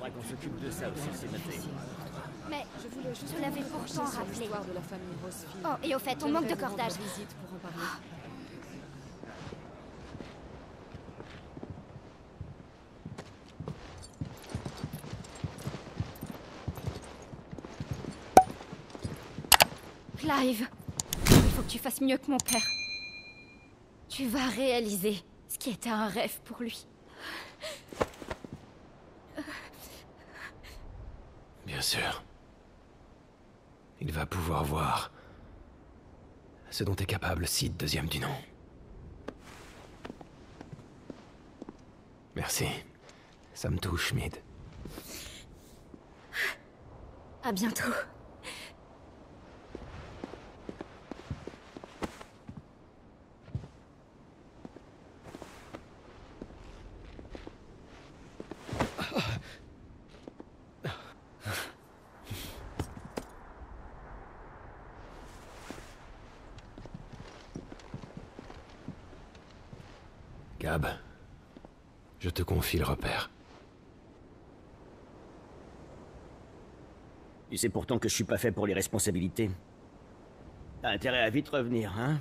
Faudra qu'on s'occupe de ça aussi, c'est noté. Mais Je voulais juste Je l'avais pourtant rappelé. l'histoire de la famille Rosefield. Oh, et au fait, on manque de vous cordage. visite pour en parler. Clive, il faut que tu fasses mieux que mon père. Tu vas réaliser ce qui était un rêve pour lui. Bien sûr. Il va pouvoir voir ce dont est capable Sid, deuxième du nom. Merci. Ça me touche, Mid. À bientôt. Gab, repère. Tu sais pourtant que je suis pas fait pour les responsabilités. T'as intérêt à vite revenir, hein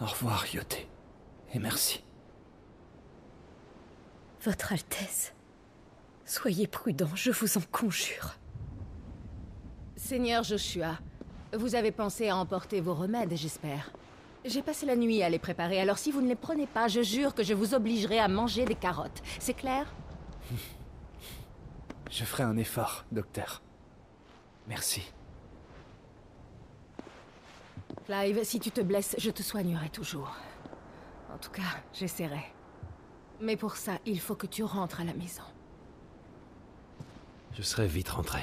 Au revoir, Yoté. Et merci. Votre Altesse, soyez prudent, je vous en conjure. Seigneur Joshua, vous avez pensé à emporter vos remèdes, j'espère. J'ai passé la nuit à les préparer, alors si vous ne les prenez pas, je jure que je vous obligerai à manger des carottes. C'est clair? Je ferai un effort, docteur. Merci. Clive, si tu te blesses, je te soignerai toujours. En tout cas, j'essaierai. Mais pour ça, il faut que tu rentres à la maison. Je serai vite rentré.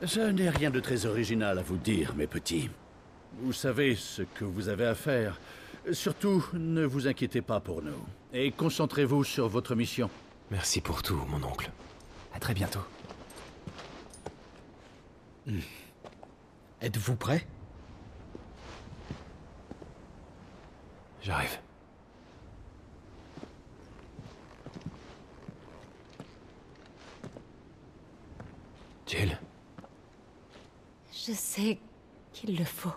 Je n'ai rien de très original à vous dire, mes petits. Vous savez ce que vous avez à faire. Surtout, ne vous inquiétez pas pour nous. Et concentrez-vous sur votre mission. Merci pour tout, mon oncle. À très bientôt. Êtes-vous prêt? J'arrive. Jill, Je sais qu'il le faut.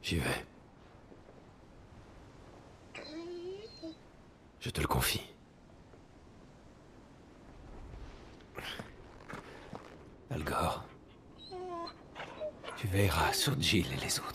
j'y vais. Je te le confie. Algor, tu veilleras sur Jill et les autres.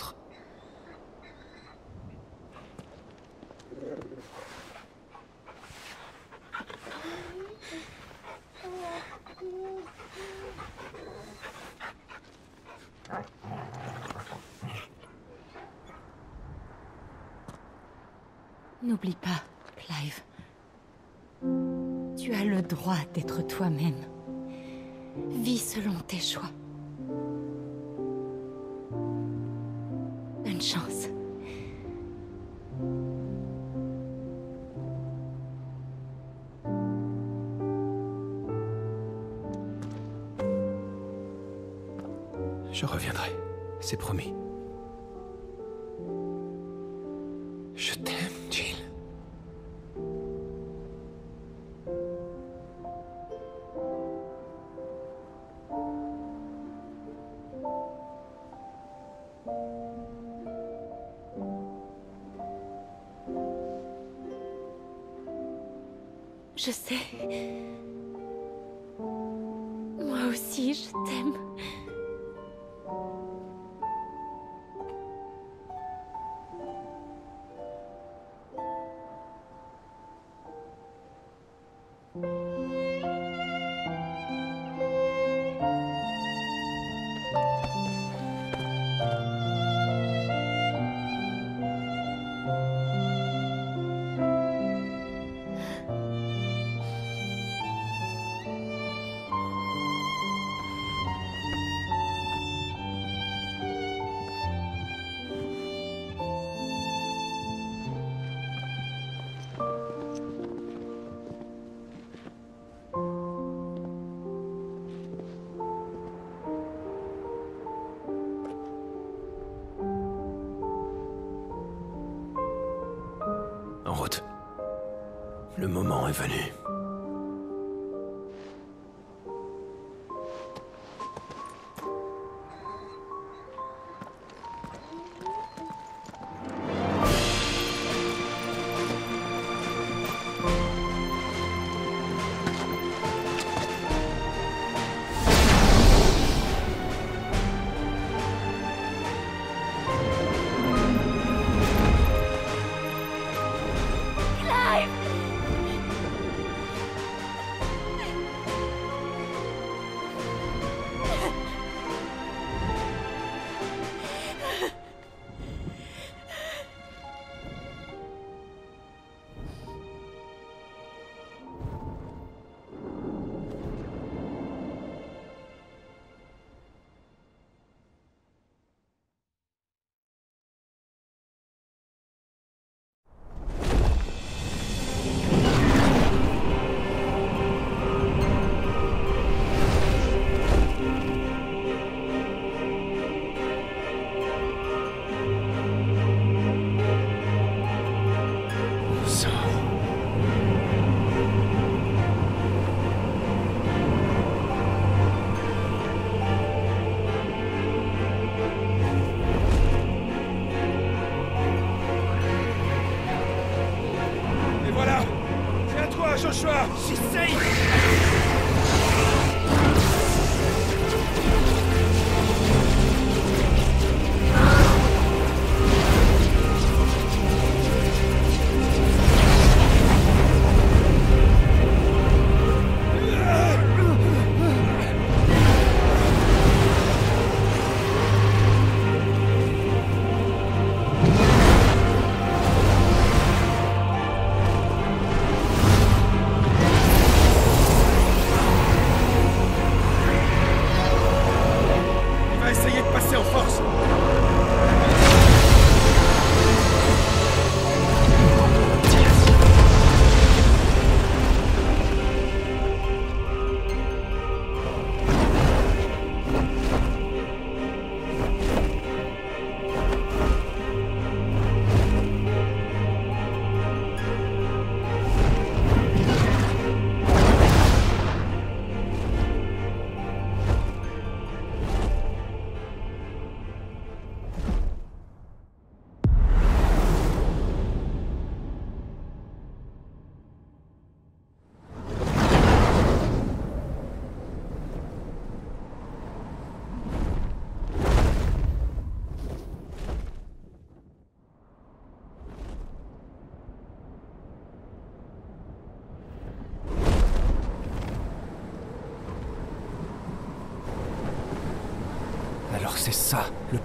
Je sais. Moi aussi, je t'aime.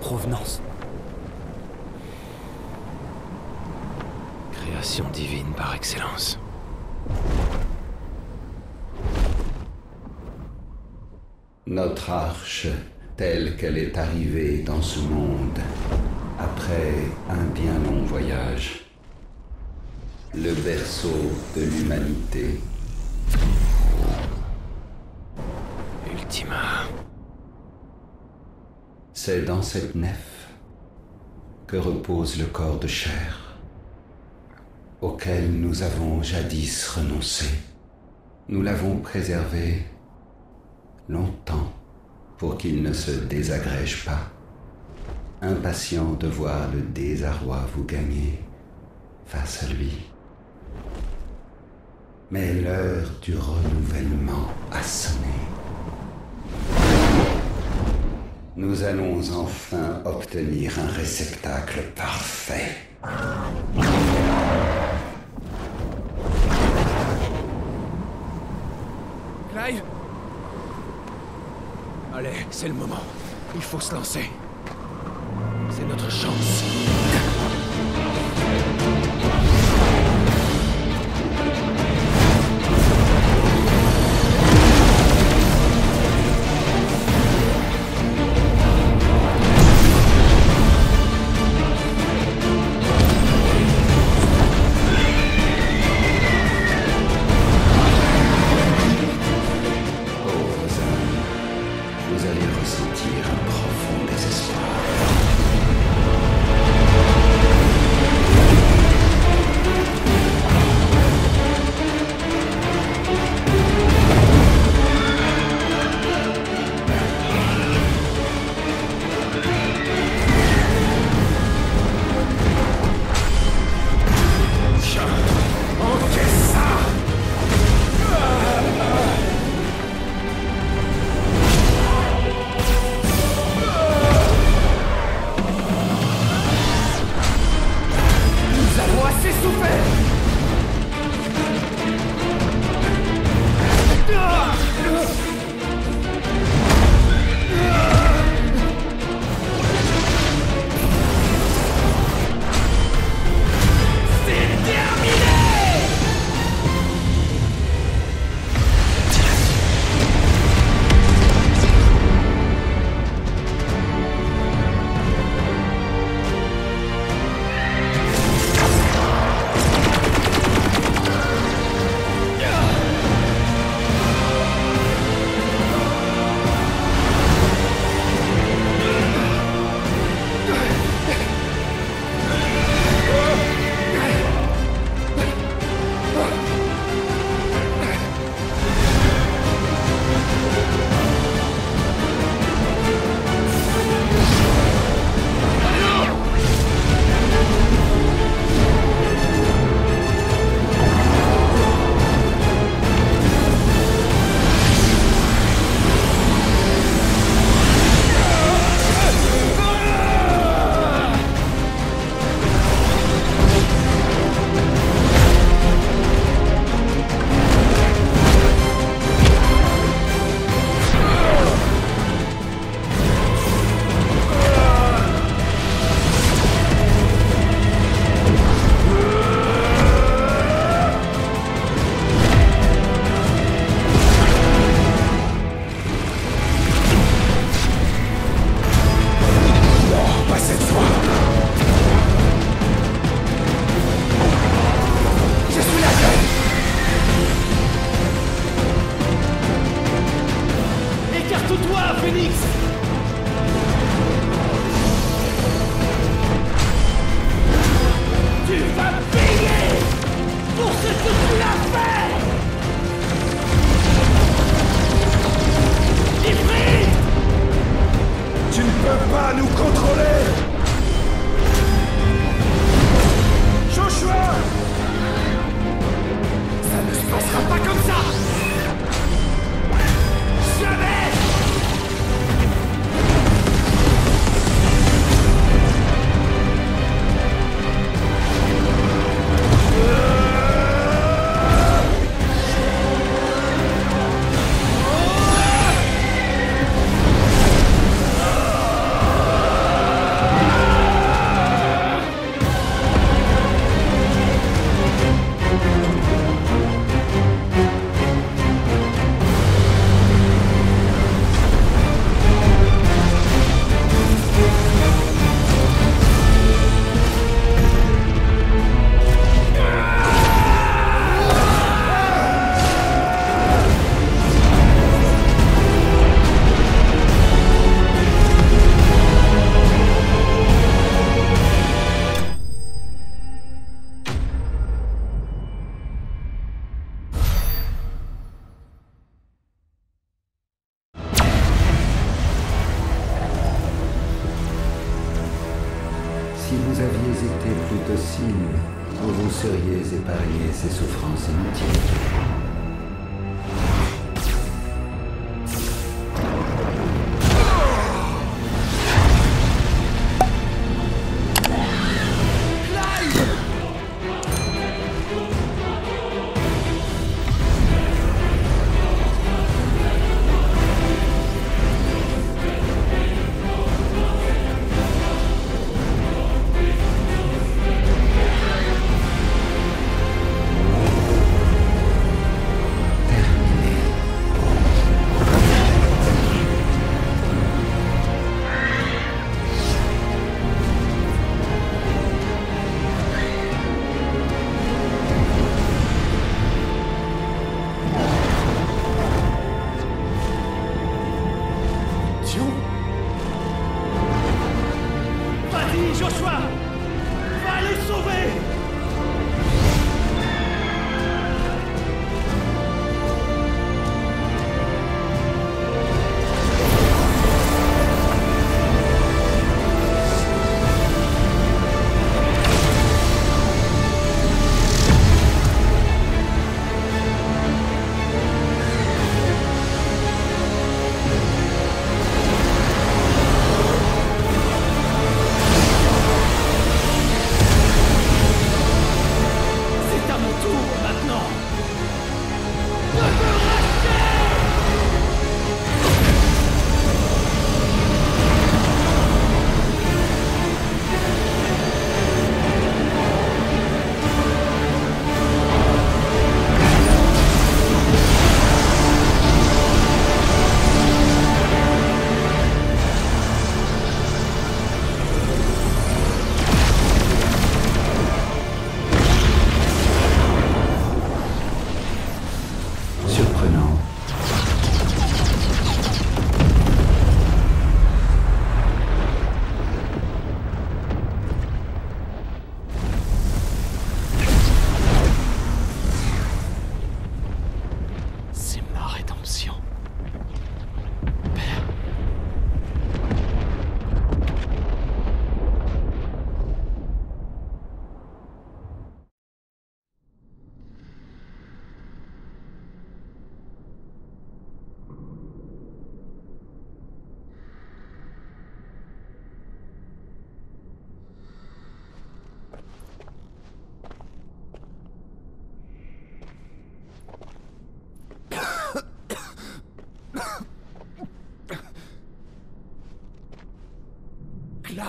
Provenance. Création divine par excellence. Notre arche, telle qu'elle est arrivée dans ce monde, après un bien long voyage, le berceau de l'humanité, c'est dans cette nef que repose le corps de chair, auquel nous avons jadis renoncé. Nous l'avons préservé longtemps pour qu'il ne se désagrège pas, impatient de voir le désarroi vous gagner face à lui. Mais l'heure du renouvellement a sonné. Nous allons enfin obtenir un réceptacle parfait. Clive? Allez, c'est le moment. Il faut se lancer. C'est notre chance.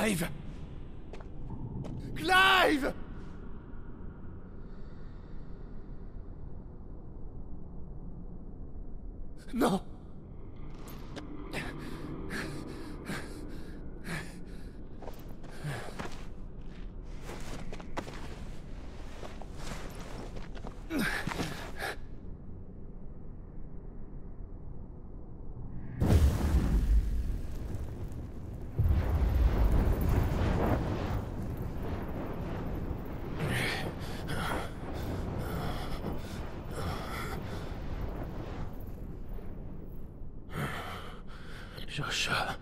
Clive Clive Non Joshua.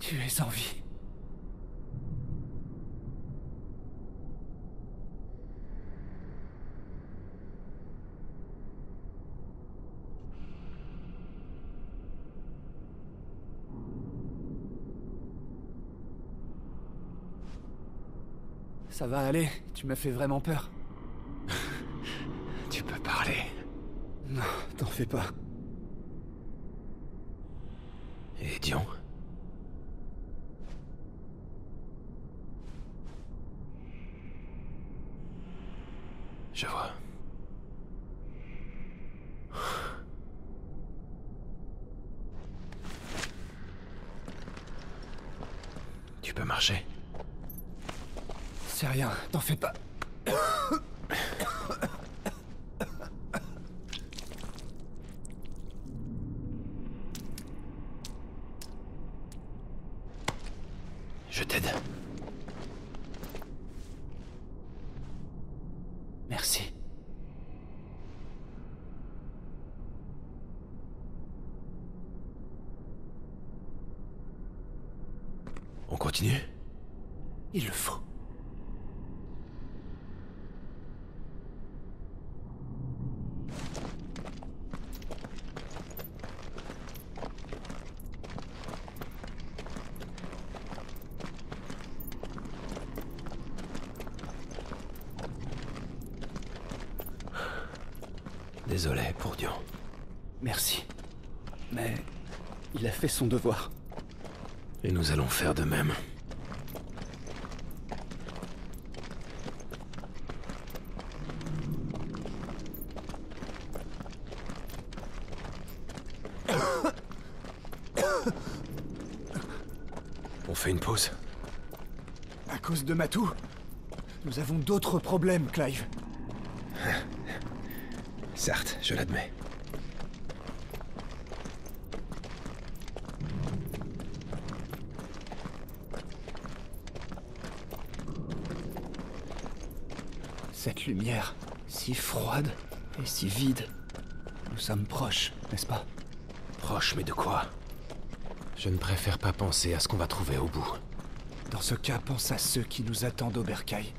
Tu es en vie. Ça va aller, tu m'as fait vraiment peur. Tu peux parler. Non, t'en fais pas. Et Dion Je vois. Tu peux marcher. C'est rien, t'en fais pas. Je t'aide. Merci. On continue Il le faut. Désolé pour Dion. Merci. Mais il a fait son devoir. Et nous allons faire de même. On fait une pause À cause de Matou, nous avons d'autres problèmes, Clive. Certes, je l'admets. Cette lumière, si froide et si vide. Nous sommes proches, n'est-ce pas? Proche, mais de quoi? Je ne préfère pas penser à ce qu'on va trouver au bout. Dans ce cas, pense à ceux qui nous attendent au bercail.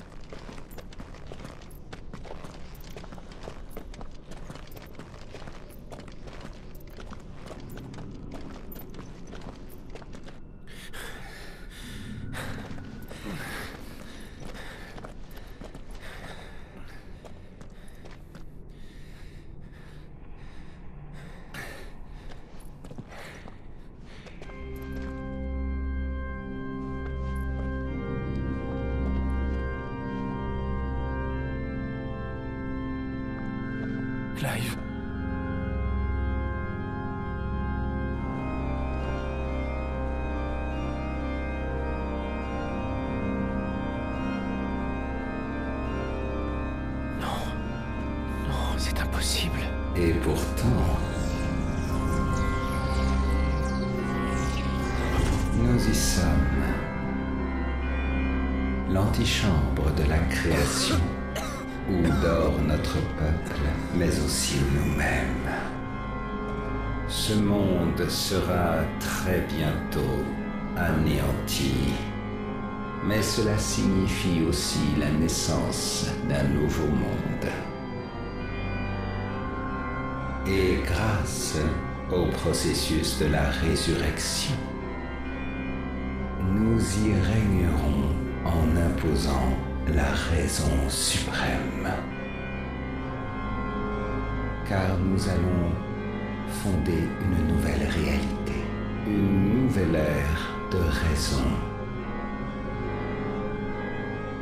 La raison suprême. Car nous allons fonder une nouvelle réalité, une nouvelle ère de raison.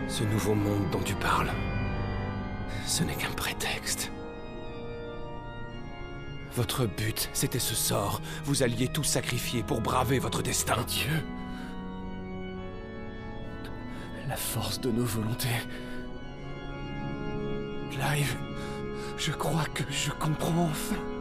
Ce nouveau monde dont tu parles, ce n'est qu'un prétexte. Votre but, c'était ce sort. Vous alliez tout sacrifier pour braver votre destin. Dieu. La force de nos volontés. Clive, je crois que je comprends enfin.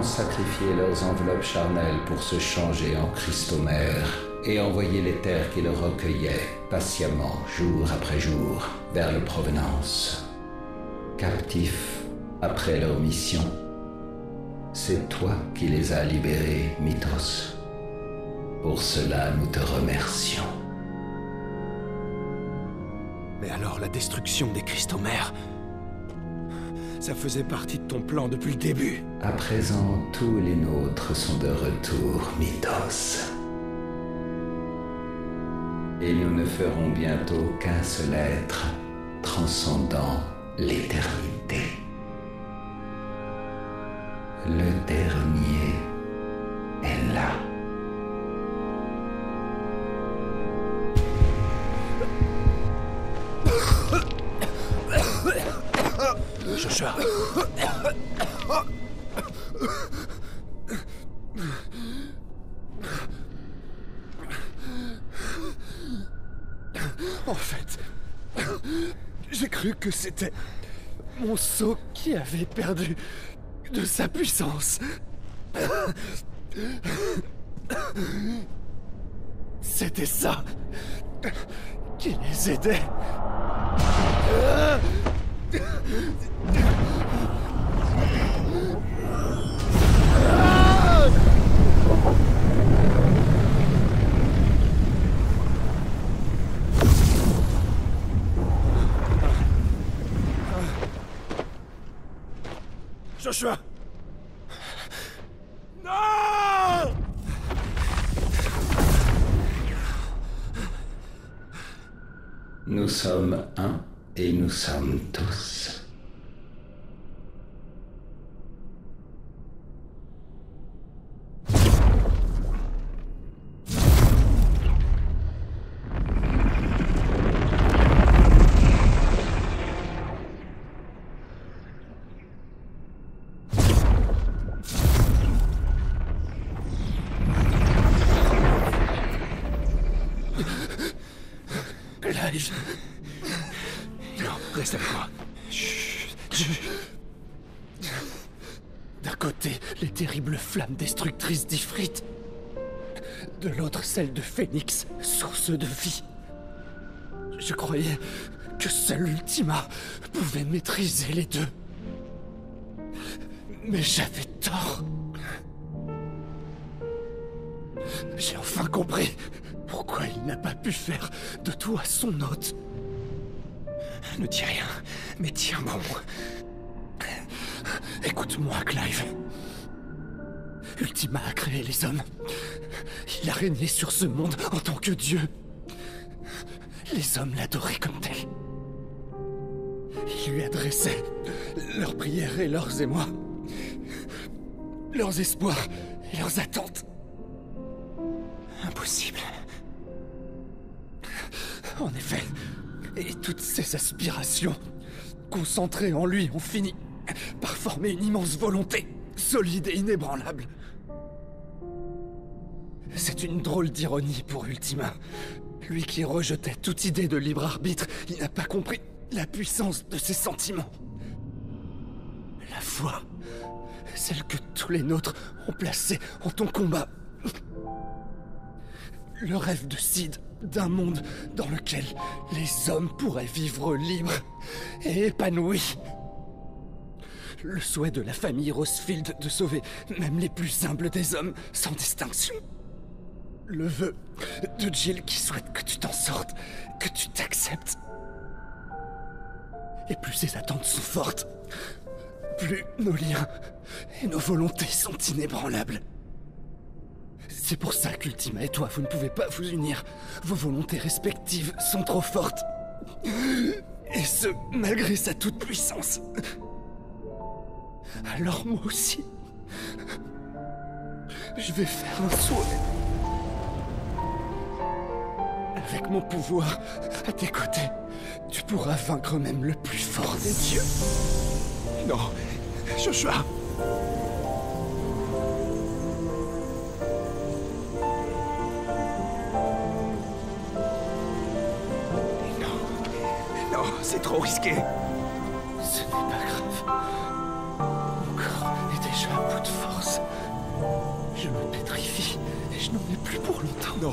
Ont sacrifié leurs enveloppes charnelles pour se changer en cristomères et envoyer les terres qui le recueillaient patiemment, jour après jour, vers le Provenance. Captifs après leur mission, c'est toi qui les as libérés, Mythos. Pour cela, nous te remercions. Mais alors la destruction des cristomères Ça faisait partie de ton plan depuis le début. À présent, tous les nôtres sont de retour, Mythos. Et nous ne ferons bientôt qu'un seul être, transcendant l'éternité. Le dernier est là. En fait, j'ai cru que c'était mon sceau qui avait perdu de sa puissance. C'était ça qui les aidait. Joshua! Non Nous sommes un et nous sommes tous. d'Ifrit. De l'autre, celle de Phénix, source de vie. Je croyais que seul Ultima pouvait maîtriser les deux. Mais j'avais tort. J'ai enfin compris pourquoi il n'a pas pu faire de toi son hôte. Ne dis rien, mais tiens bon. Écoute-moi, Clive. Ultima a créé les hommes. Il a régné sur ce monde en tant que Dieu. Les hommes l'adoraient comme tel. Il lui adressait leurs prières et leurs émois. Leurs espoirs et leurs attentes. Impossible. En effet, et toutes ces aspirations, concentrées en lui, ont fini par former une immense volonté, solide et inébranlable. C'est une drôle d'ironie pour Ultima. Lui qui rejetait toute idée de libre arbitre, il n'a pas compris la puissance de ses sentiments. La foi, celle que tous les nôtres ont placée en ton combat. Le rêve de Sid d'un monde dans lequel les hommes pourraient vivre libres et épanouis. Le souhait de la famille Rosefield de sauver même les plus humbles des hommes sans distinction. Le vœu de Jill qui souhaite que tu t'en sortes, que tu t'acceptes. Et plus ces attentes sont fortes, plus nos liens et nos volontés sont inébranlables. C'est pour ça qu'Ultima et toi, vous ne pouvez pas vous unir. Vos volontés respectives sont trop fortes. Et ce, malgré sa toute-puissance. Alors moi aussi, je vais faire un souhait. Avec mon pouvoir à tes côtés, tu pourras vaincre même le plus fort des dieux. Non, Joshua. Non, non, c'est trop risqué. Ce n'est pas grave. Mon corps est déjà à bout de force. Je me pétrifie et je n'en ai plus pour longtemps. Non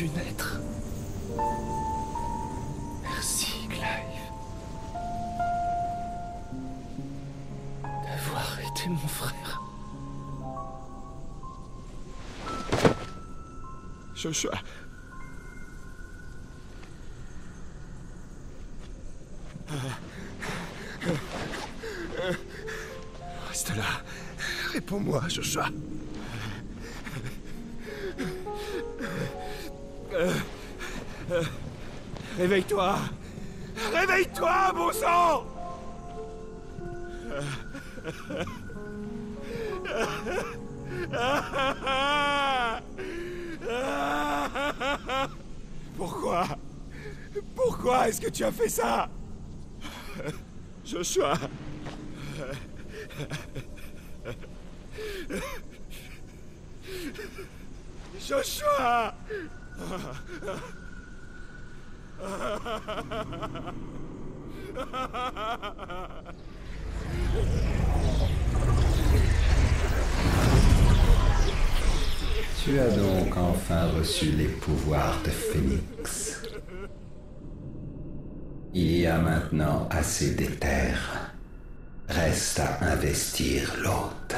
vu naître. Merci, Clive. D'avoir été mon frère. Joshua. Reste là. Réponds-moi, Joshua. Réveille-toi. Réveille-toi, bon sang. Pourquoi? Pourquoi est-ce que tu as fait ça? Joshua. Joshua Tu as donc enfin reçu les pouvoirs de Phénix. Il y a maintenant assez d'éther. Reste à investir l'autre.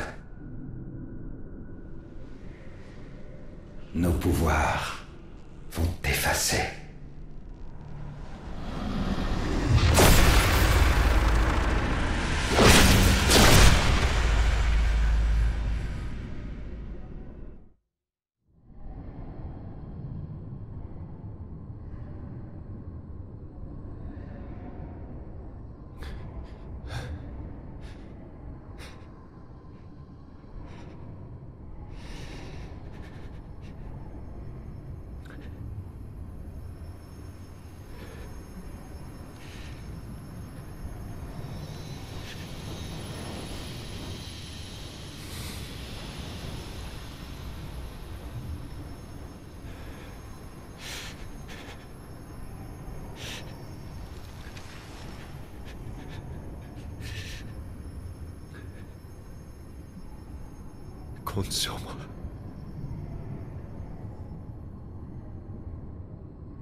Nos pouvoirs vont t'effacer.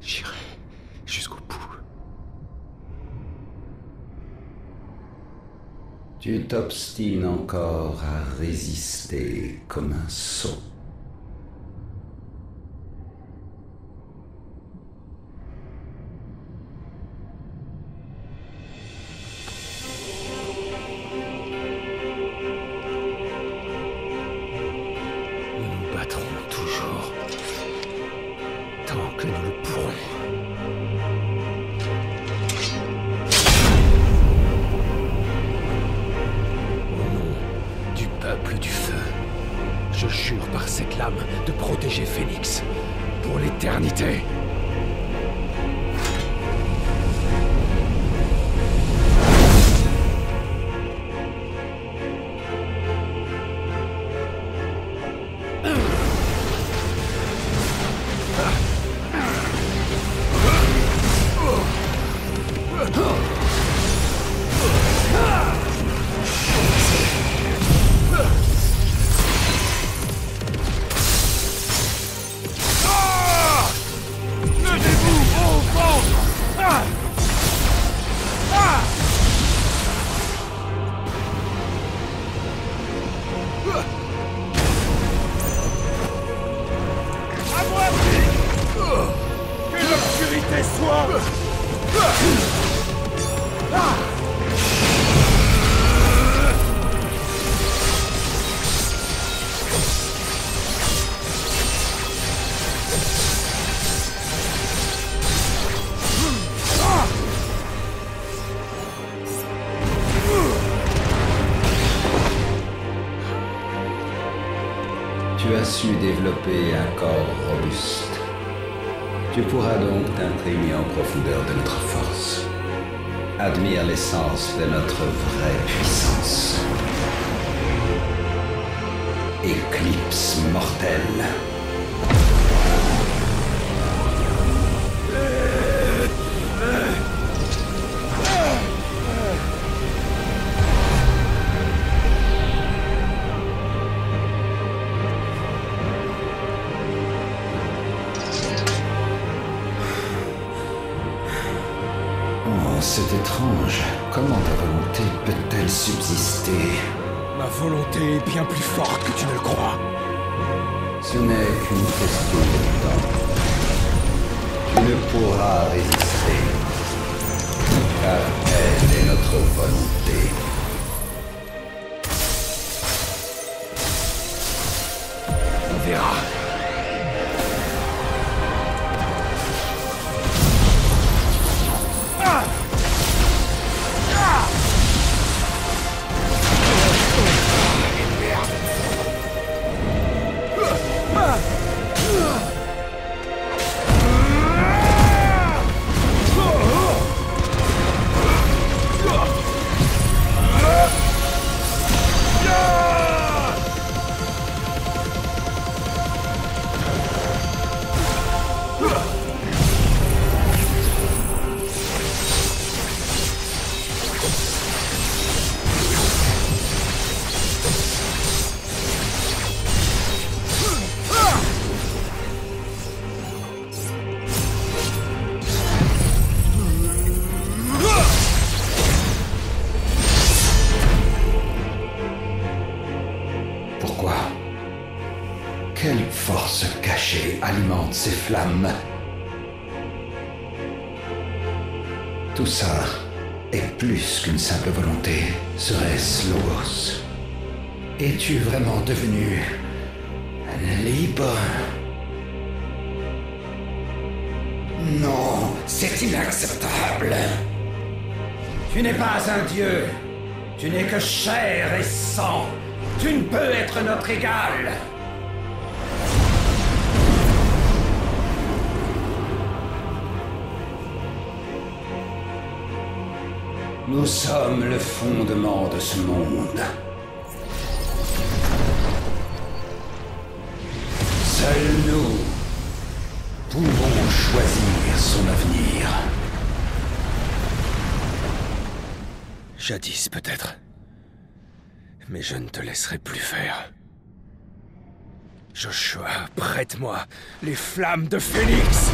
J'irai jusqu'au bout. Tu t'obstines encore à résister comme un sot. Su développer un corps robuste. Tu pourras donc t'imprégner en profondeur de notre force. Admire l'essence de notre vraie puissance. Éclipse mortelle. Ma volonté est bien plus forte que tu ne le crois. Ce n'est qu'une question de temps. Tu ne pourras résister. Car elle est notre volonté. On verra. Logos Es-tu vraiment devenu libre Non, c'est inacceptable. Tu n'es pas un dieu. Tu n'es que chair et sang. Tu ne peux être notre égal. Nous sommes le fondement de ce monde. Seuls nous pouvons choisir son avenir. Jadis peut-être. Mais je ne te laisserai plus faire. Joshua, prête-moi les flammes de Phénix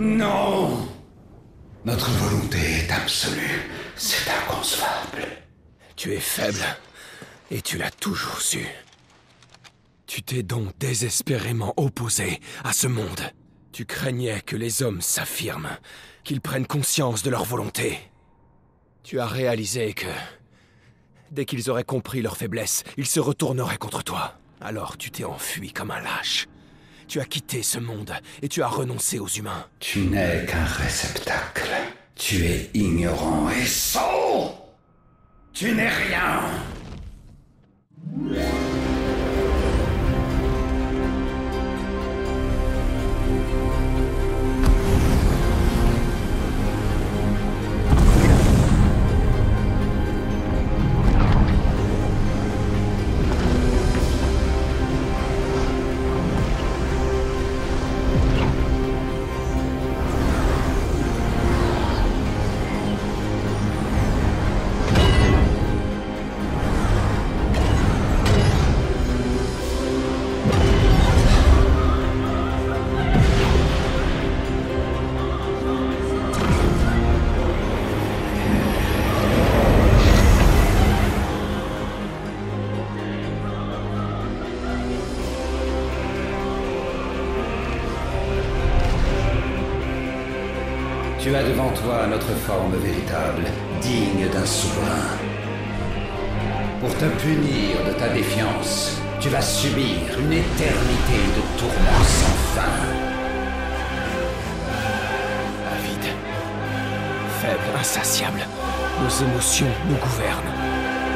Non, Notre volonté est absolue. C'est inconcevable. Tu es faible, et tu l'as toujours su. Tu t'es donc désespérément opposé à ce monde. Tu craignais que les hommes s'affirment, qu'ils prennent conscience de leur volonté. Tu as réalisé que, dès qu'ils auraient compris leur faiblesse, ils se retourneraient contre toi. Alors tu t'es enfui comme un lâche. Tu as quitté ce monde et tu as renoncé aux humains. Tu n'es qu'un réceptacle. Tu es ignorant et sot Tu n'es rien notre forme véritable, digne d'un souverain. Pour te punir de ta défiance, tu vas subir une éternité de tourments sans fin. Avide, faible, insatiable, nos émotions nous gouvernent.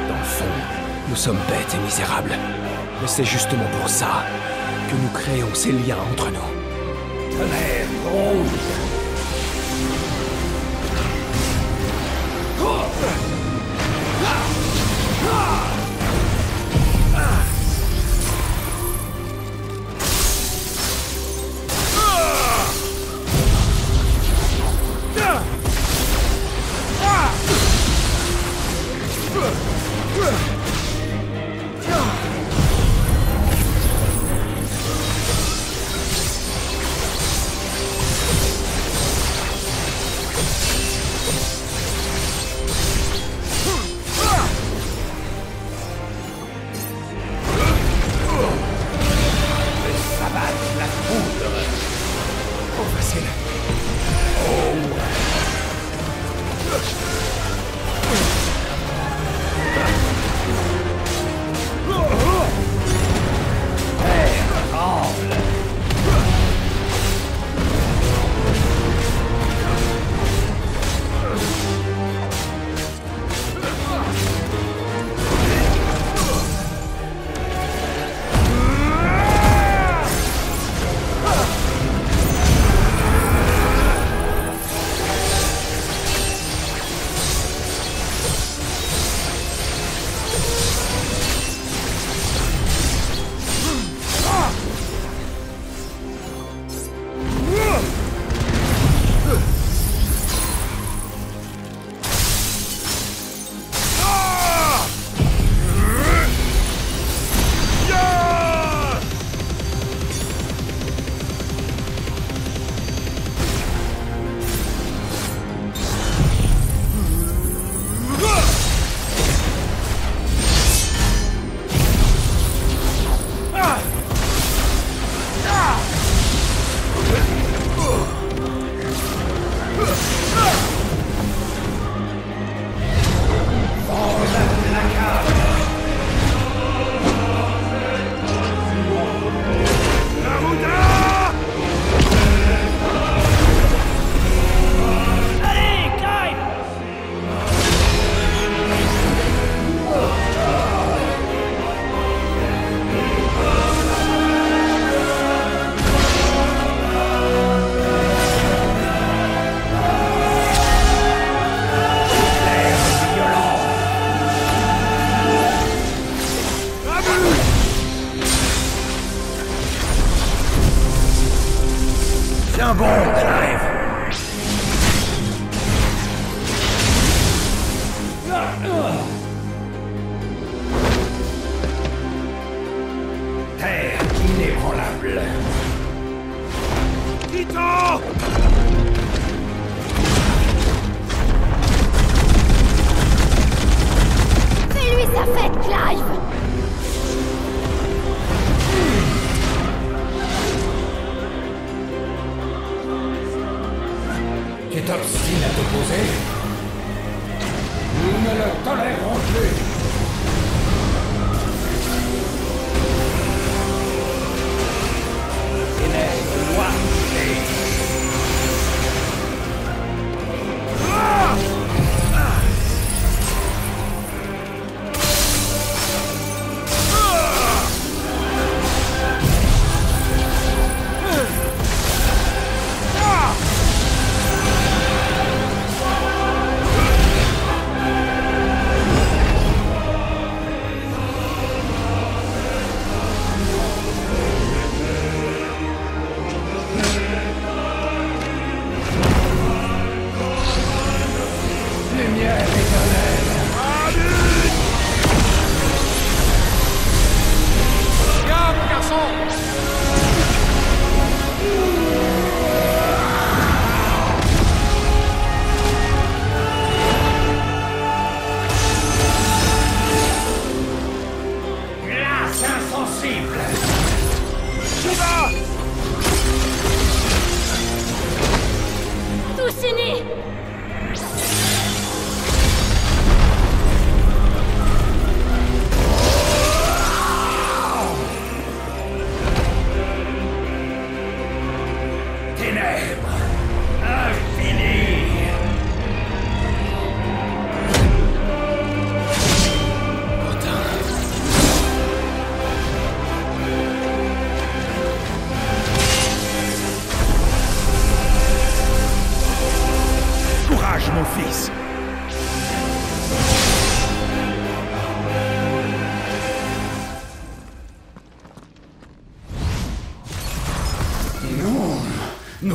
Dans le fond, nous sommes bêtes et misérables. Mais c'est justement pour ça que nous créons ces liens entre nous. Tonnerre,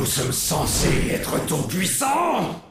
sommes censés être tout-puissants. Vous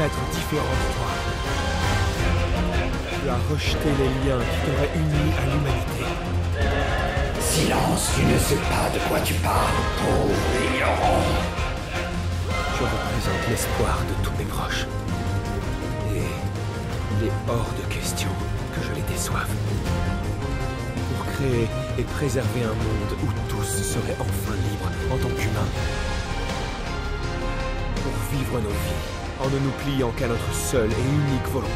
êtres différents de toi. Tu as rejeté les liens qui t'auraient uni à l'humanité. Silence, tu ne sais pas de quoi tu parles, pauvre ignorant. Je représente l'espoir de tous mes proches. Et il est hors de question que je les déçoive. Pour créer et préserver un monde où tous seraient enfin libres en tant qu'humains. Pour vivre nos vies en ne nous pliant qu'à notre seule et unique volonté.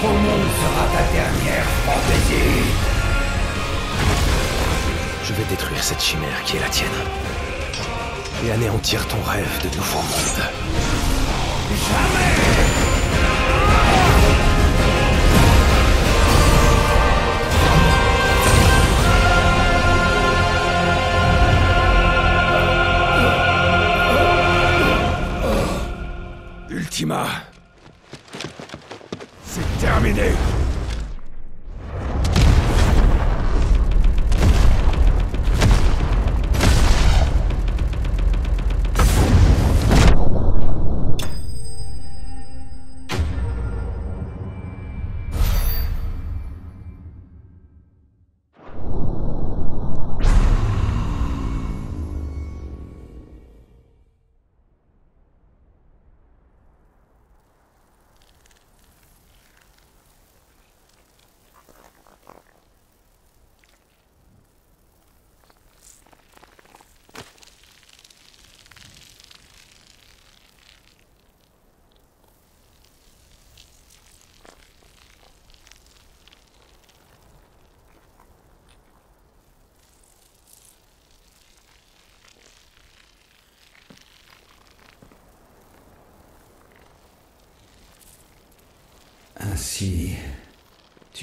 Ton monde sera ta dernière fantaisie. Détruire cette chimère qui est la tienne. Et anéantir ton rêve de nouveau monde. Ultima. C'est terminé.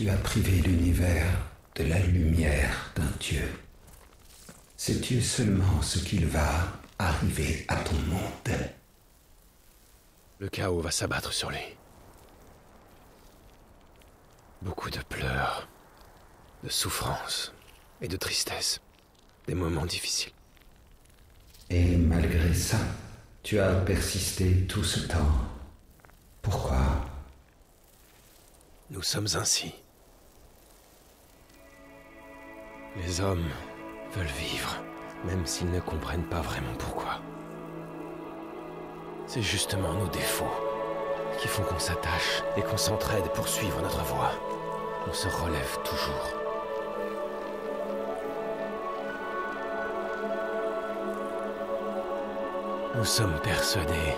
Tu as privé l'univers de la lumière d'un Dieu. Sais-tu seulement ce qu'il va arriver à ton monde? Le chaos va s'abattre sur lui. Beaucoup de pleurs, de souffrances et de tristesse. Des moments difficiles. Et malgré ça, tu as persisté tout ce temps. Pourquoi? Nous sommes ainsi. Les hommes veulent vivre, même s'ils ne comprennent pas vraiment pourquoi. C'est justement nos défauts qui font qu'on s'attache et qu'on s'entraide pour suivre notre voie. On se relève toujours. Nous sommes persuadés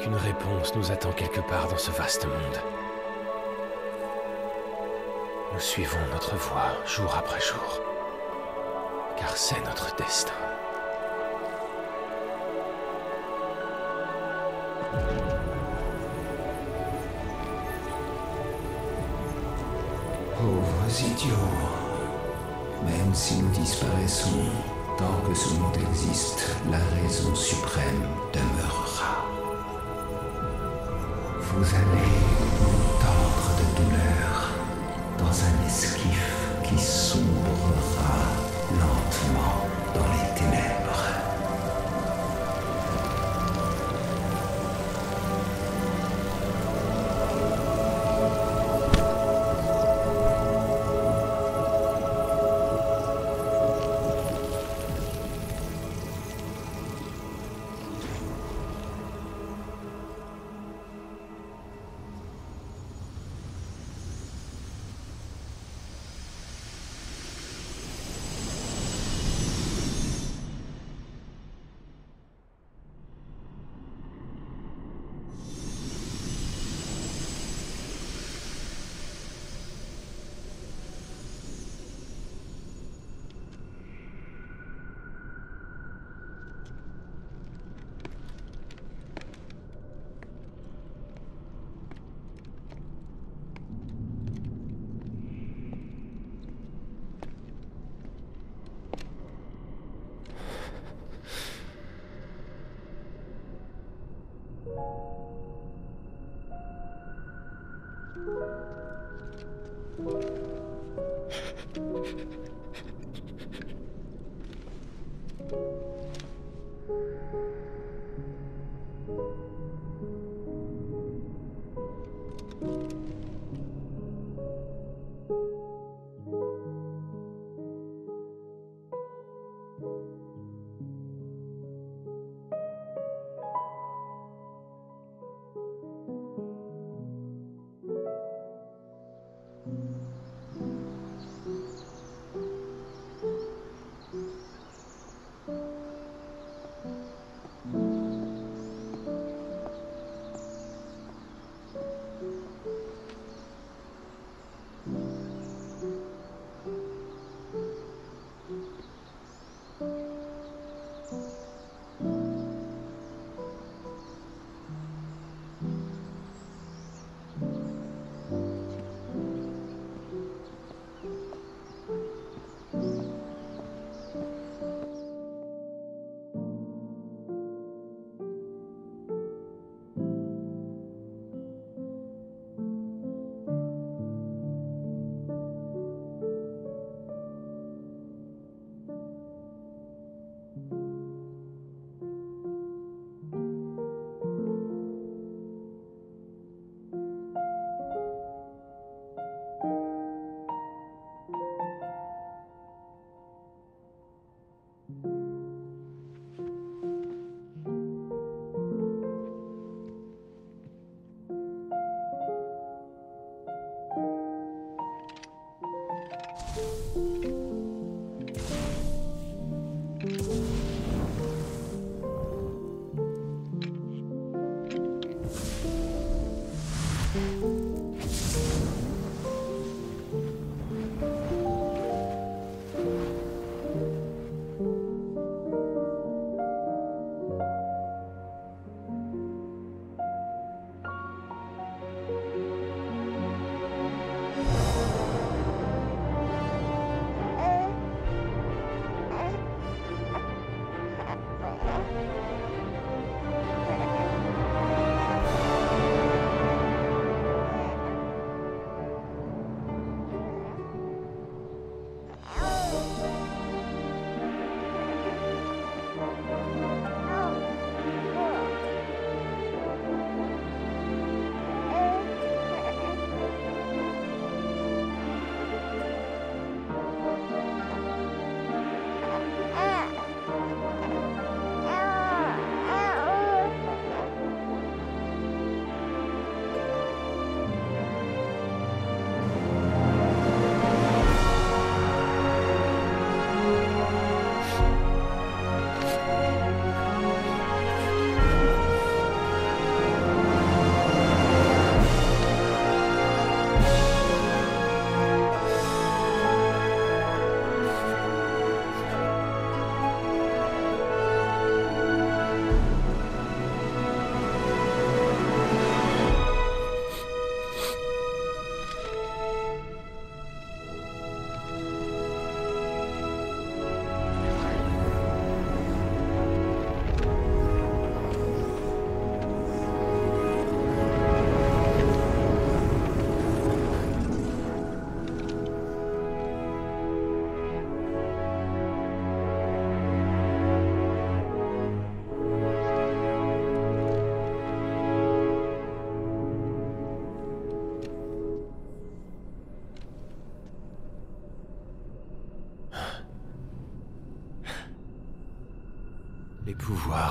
qu'une réponse nous attend quelque part dans ce vaste monde. Nous suivons notre voie jour après jour, car c'est notre destin. Pauvres idiots. Même si nous disparaissons, tant que ce monde existe, la raison suprême demeurera. Vous allez tendre de douleur dans un esquif qui sombrera lentement dans les ténèbres.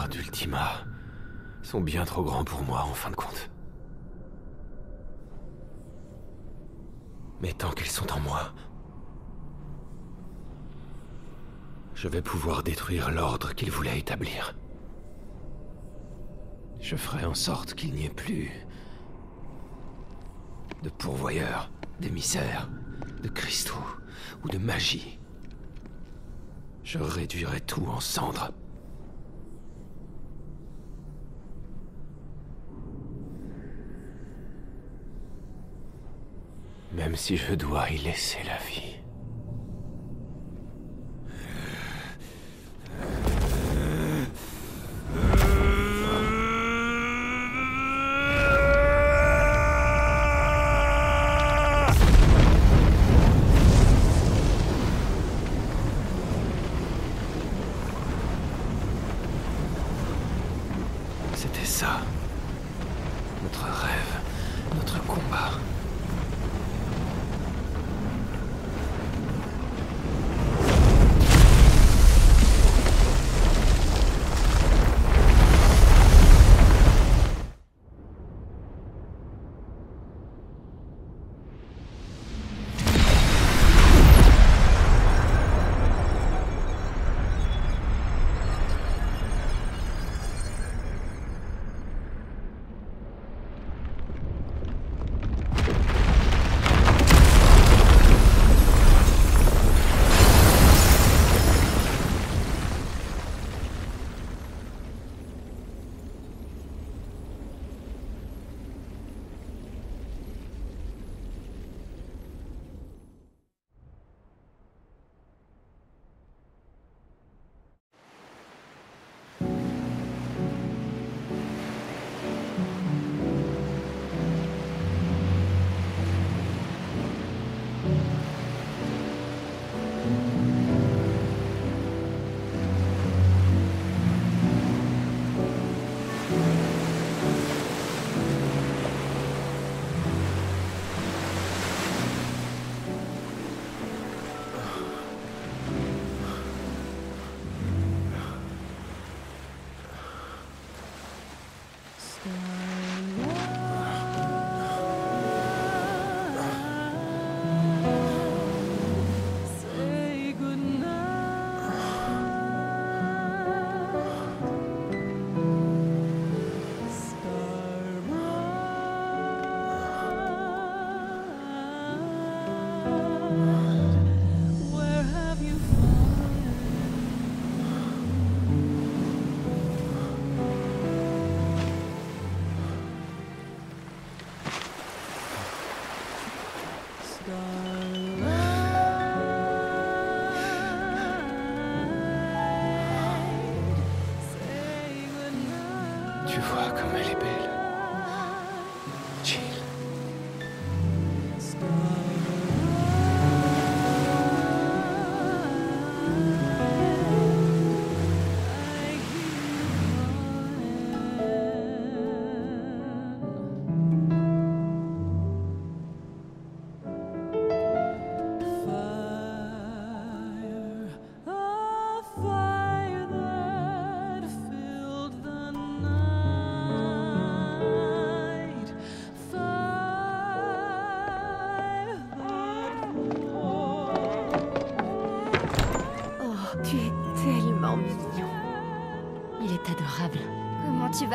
d'Ultima sont bien trop grands pour moi en fin de compte. Mais tant qu'ils sont en moi, je vais pouvoir détruire l'ordre qu'il voulait établir. Je ferai en sorte qu'il n'y ait plus de pourvoyeurs, d'émissaires, de cristaux ou de magie. Je réduirai tout en cendres. Même si je dois y laisser la vie.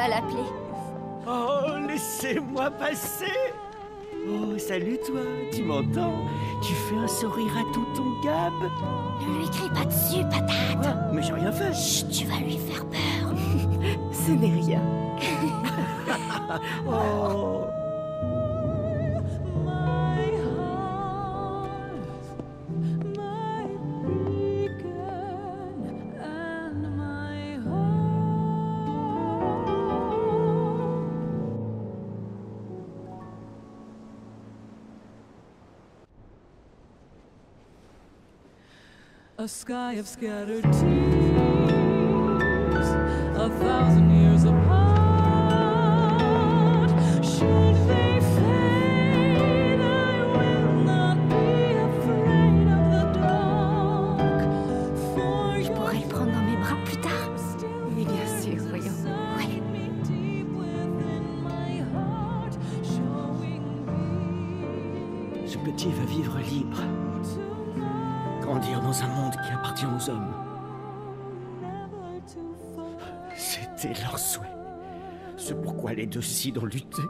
l'appeler. Oh, laissez-moi passer. Oh, salut toi, tu m'entends? Tu fais un sourire à tout ton gab? Ne lui pas a sky of scattered tears, a thousand years. décide d'en lutter.